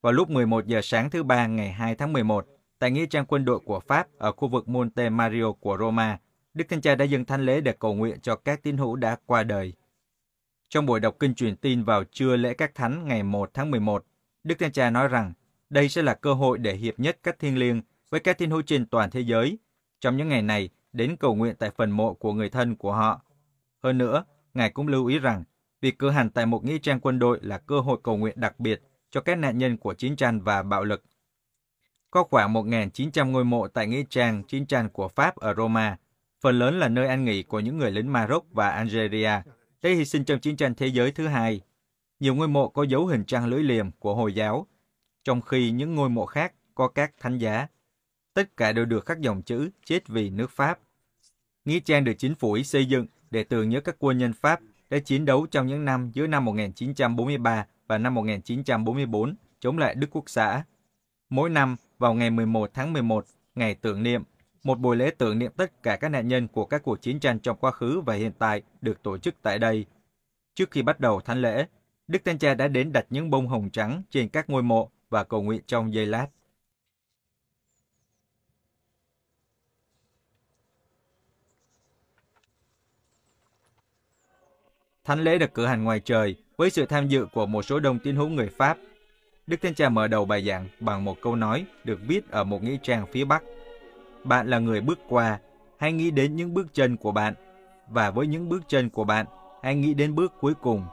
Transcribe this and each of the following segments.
Vào lúc 11 giờ sáng thứ Ba ngày 2 tháng 11, tại nghĩa trang quân đội của Pháp ở khu vực Monte Mario của Roma, Đức Thánh Cha đã dâng thánh lễ để cầu nguyện cho các tín hữu đã qua đời. Trong buổi đọc kinh truyền tin vào trưa lễ các thánh ngày 1 tháng 11, Đức Thánh Cha nói rằng đây sẽ là cơ hội để hiệp nhất các thiên liêng với các tín hữu trên toàn thế giới trong những ngày này đến cầu nguyện tại phần mộ của người thân của họ. Hơn nữa, Ngài cũng lưu ý rằng việc cử hành tại một nghĩa trang quân đội là cơ hội cầu nguyện đặc biệt cho các nạn nhân của chiến tranh và bạo lực. Có khoảng 1.900 ngôi mộ tại nghĩa trang chiến tranh của Pháp ở Roma, phần lớn là nơi an nghỉ của những người lính Maroc và Algeria đã hy sinh trong chiến tranh thế giới thứ hai. Nhiều ngôi mộ có dấu hình trăng lưỡi liềm của Hồi giáo, trong khi những ngôi mộ khác có các thánh giá. Tất cả đều được khắc dòng chữ chết vì nước Pháp. Nghĩa trang được chính phủ Ý xây dựng để tưởng nhớ các quân nhân Pháp đã chiến đấu trong những năm giữa năm 1943 và năm 1944 chống lại Đức Quốc xã. Mỗi năm, vào ngày 11 tháng 11, ngày tưởng niệm, một buổi lễ tưởng niệm tất cả các nạn nhân của các cuộc chiến tranh trong quá khứ và hiện tại được tổ chức tại đây. Trước khi bắt đầu thánh lễ, Đức Thánh Cha đã đến đặt những bông hồng trắng trên các ngôi mộ và cầu nguyện trong giây lát. Thánh lễ được cử hành ngoài trời với sự tham dự của một số đông tín hữu người Pháp. Đức Thánh Cha mở đầu bài giảng bằng một câu nói được viết ở một nghĩa trang phía Bắc. Bạn là người bước qua, hãy nghĩ đến những bước chân của bạn, và với những bước chân của bạn, hãy nghĩ đến bước cuối cùng.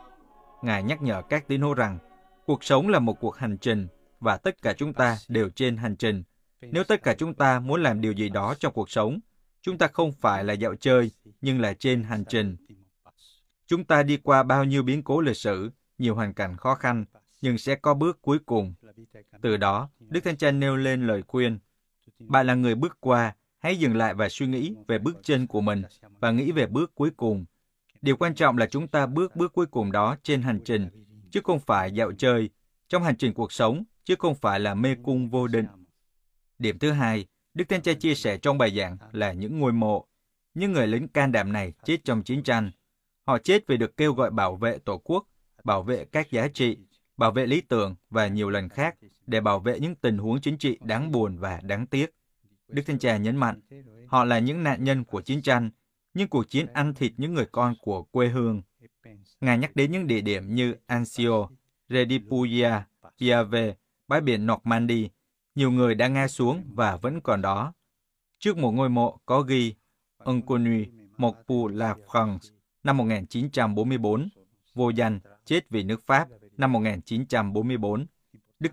Ngài nhắc nhở các tín hữu rằng, cuộc sống là một cuộc hành trình, và tất cả chúng ta đều trên hành trình. Nếu tất cả chúng ta muốn làm điều gì đó trong cuộc sống, chúng ta không phải là dạo chơi, nhưng là trên hành trình. Chúng ta đi qua bao nhiêu biến cố lịch sử, nhiều hoàn cảnh khó khăn, nhưng sẽ có bước cuối cùng. Từ đó, Đức Thánh Cha nêu lên lời khuyên. Bạn là người bước qua, hãy dừng lại và suy nghĩ về bước chân của mình và nghĩ về bước cuối cùng. Điều quan trọng là chúng ta bước bước cuối cùng đó trên hành trình, chứ không phải dạo chơi, trong hành trình cuộc sống, chứ không phải là mê cung vô định. Điểm thứ hai, Đức Thánh Cha chia sẻ trong bài giảng là những ngôi mộ. Những người lính can đảm này chết trong chiến tranh, Họ chết vì được kêu gọi bảo vệ Tổ quốc, bảo vệ các giá trị, bảo vệ lý tưởng và nhiều lần khác để bảo vệ những tình huống chính trị đáng buồn và đáng tiếc. Đức Thanh Trà nhấn mạnh, họ là những nạn nhân của chiến tranh, nhưng cuộc chiến ăn thịt những người con của quê hương. Ngài nhắc đến những địa điểm như Anzio, Redipuya, Piave, bãi biển Normandy, nhiều người đã ngã xuống và vẫn còn đó. Trước một ngôi mộ có ghi Unconui một pour la France, năm 1944, vô danh chết vì nước Pháp năm 1944. Đức.